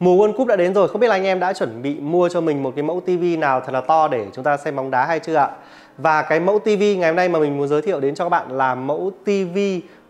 Mùa World Cup đã đến rồi, không biết là anh em đã chuẩn bị mua cho mình một cái mẫu TV nào thật là to để chúng ta xem bóng đá hay chưa ạ? Và cái mẫu TV ngày hôm nay mà mình muốn giới thiệu đến cho các bạn là mẫu TV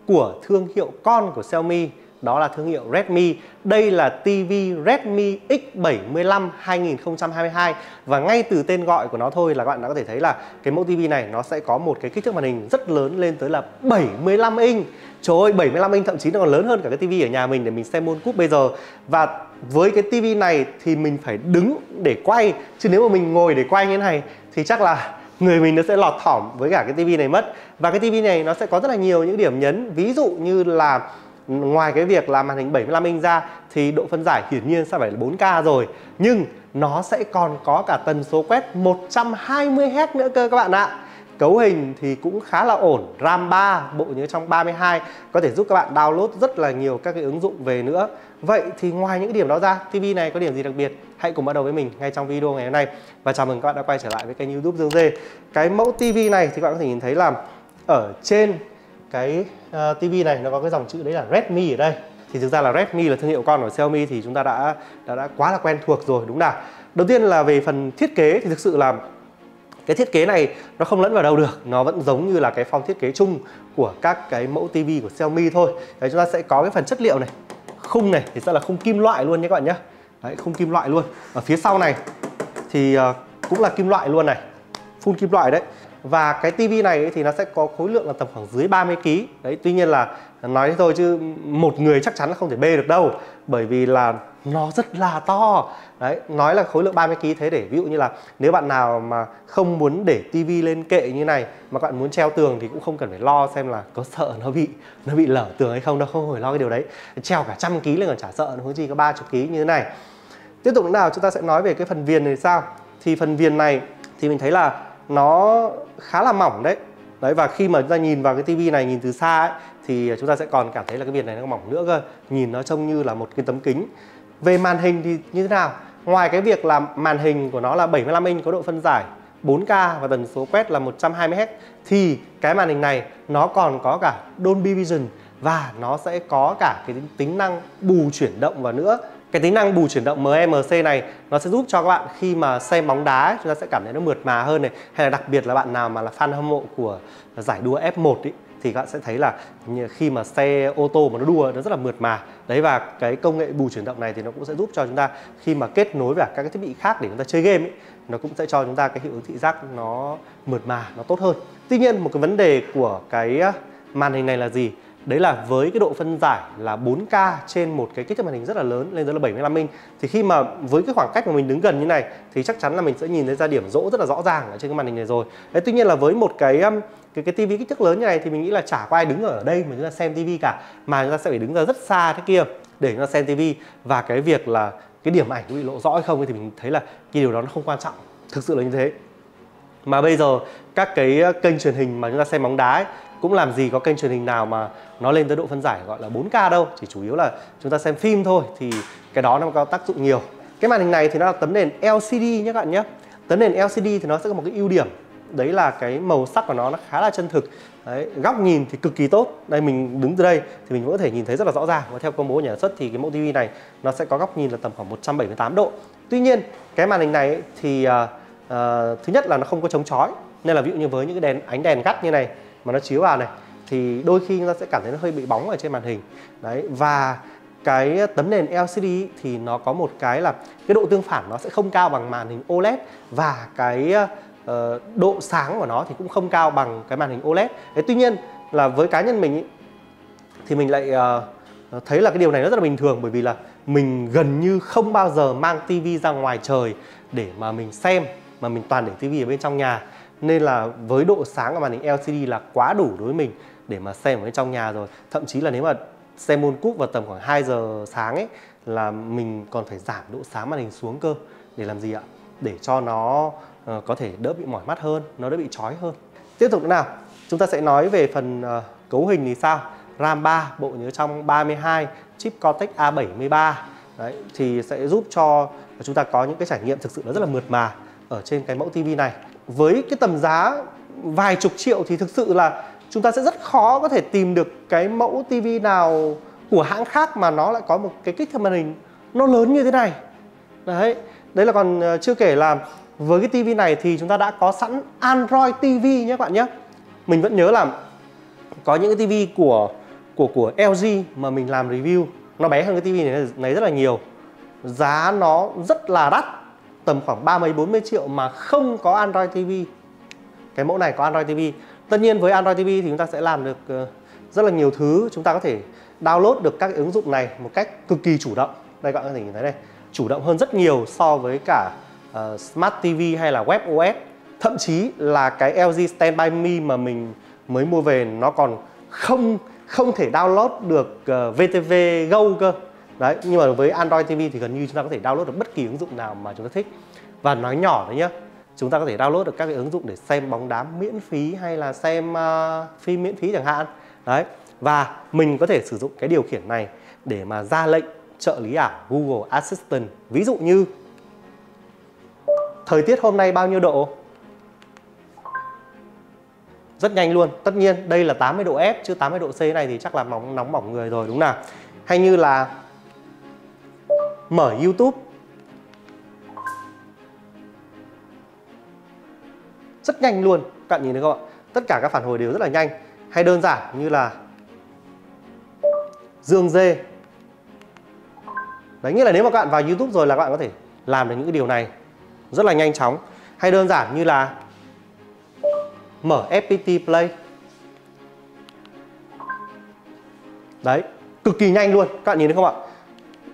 của thương hiệu con của Xiaomi đó là thương hiệu Redmi. Đây là TV Redmi X75 2022 và ngay từ tên gọi của nó thôi là các bạn đã có thể thấy là cái mẫu TV này nó sẽ có một cái kích thước màn hình rất lớn lên tới là 75 inch. Trời ơi 75 inch thậm chí nó còn lớn hơn cả cái TV ở nhà mình để mình xem World Cup bây giờ. Và với cái TV này thì mình phải đứng để quay. Chứ nếu mà mình ngồi để quay như thế này thì chắc là người mình nó sẽ lọt thỏm với cả cái TV này mất. Và cái TV này nó sẽ có rất là nhiều những điểm nhấn. Ví dụ như là ừ, ngoài cái việc là màn hình 75 inch ra thì độ phân giải hiển nhiên sẽ phải là 4K rồi. Nhưng nó sẽ còn có cả tần số quét 120Hz nữa cơ các bạn ạ cấu hình thì cũng khá là ổn. RAM 3 bộ nhớ trong 32 có thể giúp các bạn download rất là nhiều các cái ứng dụng về nữa. Vậy thì ngoài những điểm đó ra TV này có điểm gì đặc biệt? Hãy cùng bắt đầu với mình ngay trong video ngày hôm nay. Và chào mừng các bạn đã quay trở lại với kênh YouTube Dương Dê. Cái mẫu TV này thì các bạn có thể nhìn thấy là ở trên cái ờ, uh, TV này nó có cái dòng chữ đấy là Redmi ở đây. Thì thực ra là Redmi là thương hiệu con của Xiaomi thì chúng ta đã đã, đã quá là quen thuộc rồi đúng nào? Đầu tiên là về phần thiết kế thì thực sự là cái thiết kế này nó không lẫn vào đâu được, nó vẫn giống như là cái phong thiết kế chung của các cái mẫu TV của Xiaomi thôi. Đấy, chúng ta sẽ có cái phần chất liệu này, khung này thì sẽ là khung kim loại luôn nhé các bạn nhé. Đấy, khung kim loại luôn. Ở phía sau này thì ờ, cũng là kim loại luôn này phun kim loại đấy. Và cái tivi này thì nó sẽ có khối lượng là tầm khoảng dưới 30 kg đấy, tuy nhiên là nói thế thôi chứ một người chắc chắn là không thể bê được đâu, bởi vì là nó rất là to. Đấy nói là khối lượng 30 kg thế để ví dụ như là nếu bạn nào mà không muốn để tivi lên kệ như này mà bạn muốn treo tường thì cũng không cần phải lo xem là có sợ nó bị nó bị lở tường hay không đâu không phải lo cái điều đấy. Treo cả trăm kg lên còn chả sợ nó không chỉ có 30 kg như thế này. Tiếp tục nào chúng ta sẽ nói về cái phần viền này sao? Thì phần viền này thì mình thấy là nó khá là mỏng đấy. Đấy và khi mà chúng ta nhìn vào cái tivi này nhìn từ xa ấy, thì chúng ta sẽ còn cảm thấy là cái viền này nó mỏng nữa cơ. Nhìn nó trông như là một cái tấm kính về màn hình thì như thế nào? Ngoài cái việc là màn hình của nó là 75 inch có độ phân giải 4K và tần số quét là 120Hz thì cái màn hình này nó còn có cả Dolby Vision và nó sẽ có cả cái tính năng bù chuyển động vào nữa. Cái tính năng bù chuyển động MEMC này nó sẽ giúp cho các bạn khi mà xem bóng đá ấy, chúng ta sẽ cảm thấy nó mượt mà hơn này. Hay là đặc biệt là bạn nào mà là fan hâm mộ của giải đua F1 ý, thì các bạn sẽ thấy là khi mà xe ô tô mà nó đua nó rất là mượt mà. Đấy và cái công nghệ bù chuyển động này thì nó cũng sẽ giúp cho chúng ta khi mà kết nối với các cái thiết bị khác để chúng ta chơi game ấy, nó cũng sẽ cho chúng ta cái hiệu ứng thị giác nó mượt mà nó tốt hơn. Tuy nhiên một cái vấn đề của cái à, màn hình này là gì? Đấy là với cái độ phân giải là 4K trên một cái kích thước màn hình rất là lớn lên tới là 75 inch. Thì khi mà với cái khoảng cách mà mình đứng gần như này thì chắc chắn là mình sẽ nhìn thấy ra điểm rỗ rất là rõ ràng ở trên cái màn hình này rồi. Đấy, tuy nhiên là với một cái um, cái cái tivi kích thước lớn như này thì mình nghĩ là chả có ai đứng ở đây mà chúng ta xem tivi cả mà chúng ta sẽ phải đứng ra rất xa thế kia để chúng ta xem tivi. Và cái việc là cái điểm ảnh có bị lộ rõ hay không thì mình thấy là cái điều đó nó không quan trọng. Thực sự là như thế. Mà bây giờ các cái uh, kênh truyền hình mà chúng ta xem bóng đá ấy, cũng làm gì có kênh truyền hình nào mà nó lên tới độ phân giải gọi là 4K đâu chỉ chủ yếu là chúng ta xem phim thôi thì cái đó nó có tác dụng nhiều. Cái màn hình này thì nó là tấm nền LCD nhé các bạn nhé. Tấm nền LCD thì nó sẽ có một cái ưu điểm đấy là cái màu sắc của nó nó khá là chân thực. Đấy, góc nhìn thì cực kỳ tốt. Đây mình đứng từ đây thì mình vẫn có thể nhìn thấy rất là rõ ràng. Và theo công bố nhà sản xuất thì cái mẫu TV này nó sẽ có góc nhìn là tầm khoảng 178 độ. Tuy nhiên cái màn hình này thì uh, uh, thứ nhất là nó không có chống chói. Nên là ví dụ như với những cái đèn ánh đèn gắt như này mà nó chiếu vào này thì đôi khi chúng ta sẽ cảm thấy nó hơi bị bóng ở trên màn hình đấy và cái tấm nền LCD thì nó có một cái là cái độ tương phản nó sẽ không cao bằng màn hình OLED và cái uh, độ sáng của nó thì cũng không cao bằng cái màn hình OLED. Đấy, tuy nhiên là với cá nhân mình ý, thì mình lại uh, thấy là cái điều này nó rất là bình thường bởi vì là mình gần như không bao giờ mang tivi ra ngoài trời để mà mình xem mà mình toàn để tivi ở bên trong nhà nên là với độ sáng của màn hình LCD là quá đủ đối với mình để mà xem ở bên trong nhà rồi. Thậm chí là nếu mà xem môn cúp vào tầm khoảng 2 giờ sáng ấy là mình còn phải giảm độ sáng màn hình xuống cơ để làm gì ạ? Để cho nó uh, có thể đỡ bị mỏi mắt hơn nó đỡ bị chói hơn. Tiếp tục nữa nào chúng ta sẽ nói về phần uh, cấu hình thì sao? RAM 3 bộ nhớ trong 32 chip Cortex A73 đấy thì sẽ giúp cho chúng ta có những cái trải nghiệm thực sự nó rất là mượt mà ở trên cái mẫu TV này với cái tầm giá vài chục triệu thì thực sự là chúng ta sẽ rất khó có thể tìm được cái mẫu TV nào của hãng khác mà nó lại có một cái kích thước màn hình nó lớn như thế này. Đấy đấy là còn ờ, chưa kể là với cái TV này thì chúng ta đã có sẵn Android TV nhé các bạn nhé. Mình vẫn nhớ là có những cái TV của của của LG mà mình làm review nó bé hơn cái TV này, này rất là nhiều. Giá nó rất là đắt tầm khoảng ba mấy bốn mươi triệu mà không có Android TV cái mẫu này có Android TV tất nhiên với Android TV thì chúng ta sẽ làm được ờ, rất là nhiều thứ. Chúng ta có thể download được các ứng dụng này một cách cực kỳ chủ động. Đây các bạn có thể nhìn thấy đây. Chủ động hơn rất nhiều so với cả uh, Smart TV hay là Web OS thậm chí là cái LG Standby Me mà mình mới mua về nó còn không không thể download được ờ, uh, VTV Go cơ đấy nhưng mà với Android TV thì gần như chúng ta có thể download được bất kỳ ứng dụng nào mà chúng ta thích. Và nói nhỏ đấy nhá chúng ta có thể download được các cái ứng dụng để xem bóng đá miễn phí hay là xem uh, phim miễn phí chẳng hạn. Đấy và mình có thể sử dụng cái điều khiển này để mà ra lệnh trợ lý ảo Google Assistant. Ví dụ như thời tiết hôm nay bao nhiêu độ? Rất nhanh luôn. Tất nhiên đây là 80 độ F chứ 80 độ C này thì chắc là nóng nóng bỏng người rồi đúng nào? Hay như là mở YouTube. Rất nhanh luôn. Các bạn nhìn thấy không ạ? Tất cả các phản hồi đều rất là nhanh. Hay đơn giản như là dương dê. Đấy, nghĩa là nếu mà các bạn vào YouTube rồi là các bạn có thể làm được những cái điều này. Rất là nhanh chóng. Hay đơn giản như là mở FPT Play. Đấy, cực kỳ nhanh luôn. Các bạn nhìn thấy không ạ?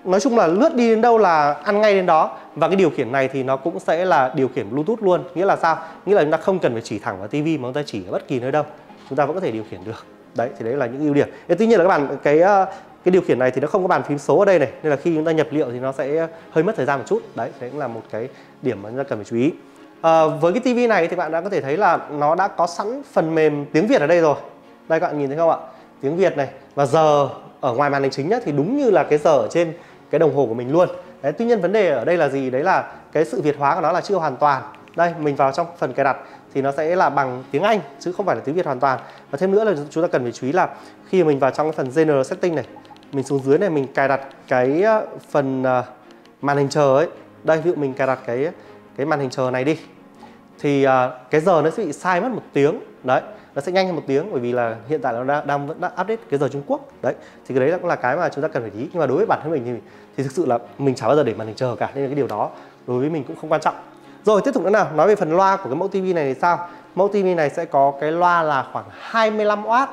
Nói chung là lướt đi đến đâu là ăn ngay đến đó. Và cái điều khiển này thì nó cũng sẽ là điều khiển Bluetooth luôn. Nghĩa là sao? Nghĩa là chúng ta không cần phải chỉ thẳng vào TV mà chúng ta chỉ ở bất kỳ nơi đâu. Chúng ta vẫn có thể điều khiển được. Đấy thì đấy là những ưu điểm. Tuy nhiên là các bạn cái ờ, cái điều khiển này thì nó không có bàn phím số ở đây này. Nên là khi chúng ta nhập liệu thì nó sẽ hơi mất thời gian một chút. Đấy đấy cũng là một cái điểm mà chúng ta cần phải chú ý. À, với cái tivi này thì bạn đã có thể thấy là nó đã có sẵn phần mềm tiếng Việt ở đây rồi. Đây các bạn nhìn thấy không ạ? Tiếng Việt này. Và giờ ở ngoài màn hình chính nhá, thì đúng như là cái giờ ở trên cái đồng hồ của mình luôn. Đấy, tuy nhiên vấn đề ở đây là gì? Đấy là cái sự Việt hóa của nó là chưa hoàn toàn. Đây mình vào trong phần cài đặt thì nó sẽ là bằng tiếng Anh chứ không phải là tiếng Việt hoàn toàn. Và thêm nữa là chúng ta cần phải chú ý là khi mình vào trong cái phần General Setting này mình xuống dưới này mình cài đặt cái ờ, phần ờ, màn hình chờ ấy. Đây ví dụ mình cài đặt cái cái màn hình chờ này đi. Thì ờ, cái giờ nó sẽ bị sai mất một tiếng. Đấy nó sẽ nhanh hơn một tiếng bởi vì là hiện tại nó đang, đang vẫn đang update cái giờ Trung Quốc. Đấy thì cái đấy cũng là cái mà chúng ta cần phải ý. Nhưng mà đối với bản thân mình thì thì thực sự là mình chả bao giờ để màn hình chờ cả. Nên là cái điều đó đối với mình cũng không quan trọng. Rồi tiếp tục nữa nào. Nói về phần loa của cái mẫu TV này thì sao? Mẫu TV này sẽ có cái loa là khoảng 25W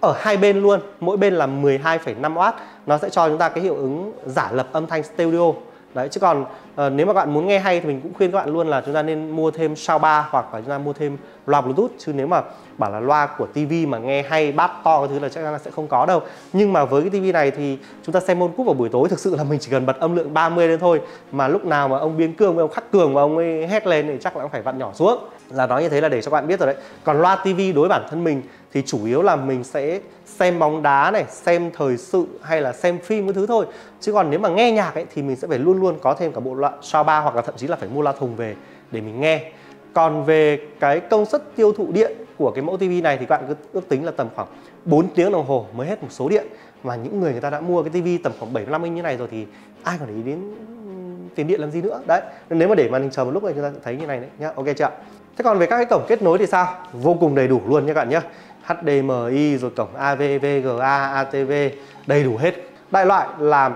ở hai bên luôn. Mỗi bên là 12,5W nó sẽ cho chúng ta cái hiệu ứng giả lập âm thanh stereo đấy chứ còn uh, nếu mà các bạn muốn nghe hay thì mình cũng khuyên các bạn luôn là chúng ta nên mua thêm sao ba hoặc là chúng ta mua thêm loa bluetooth. Chứ nếu mà bảo là loa của tivi mà nghe hay bass to cái thứ là chắc chắn là sẽ không có đâu. Nhưng mà với cái tivi này thì chúng ta xem môn cúp vào buổi tối thực sự là mình chỉ cần bật âm lượng 30 lên thôi. Mà lúc nào mà ông biên cương với ông khắc cường mà ông ấy hét lên thì chắc là cũng phải vặn nhỏ xuống. Là nói như thế là để cho các bạn biết rồi đấy. Còn loa tivi đối bản thân mình thì chủ yếu là mình sẽ xem bóng đá này, xem thời sự hay là xem phim cái thứ thôi. Chứ còn nếu mà nghe nhạc ấy thì mình sẽ phải luôn luôn có thêm cả bộ loa ba hoặc là thậm chí là phải mua loa thùng về để mình nghe. Còn về cái công suất tiêu thụ điện của cái mẫu tivi này thì các bạn cứ ước tính là tầm khoảng 4 tiếng đồng hồ mới hết một số điện. Mà những người người ta đã mua cái tivi tầm khoảng 75 inch như này rồi thì ai còn để ý đến tiền điện làm gì nữa. Đấy nếu mà để màn hình chờ một lúc này chúng ta sẽ thấy như này đấy nhá. Ok chưa thế còn về các cái cổng kết nối thì sao? Vô cùng đầy đủ luôn nha các bạn nhé HDMI rồi cổng AV, VGA, ATV đầy đủ hết. Đại loại là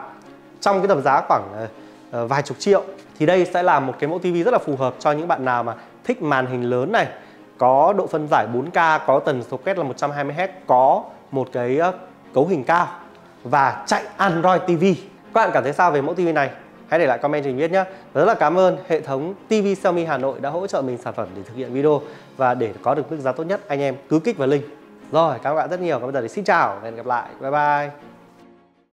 trong cái tầm giá khoảng ờ, vài chục triệu thì đây sẽ là một cái mẫu TV rất là phù hợp cho những bạn nào mà thích màn hình lớn này. Có độ phân giải 4K có tần số quét là 120Hz có một cái ờ, cấu hình cao và chạy Android TV các bạn cảm thấy sao về mẫu TV này? Hãy để lại comment cho mình biết nhé rất là cảm ơn hệ thống TV Xiaomi Hà Nội đã hỗ trợ mình sản phẩm để thực hiện video và để có được mức giá tốt nhất. Anh em cứ kích vào link. Rồi, cảm ơn bạn rất nhiều còn bây giờ thì xin chào và hẹn gặp lại. Bye bye.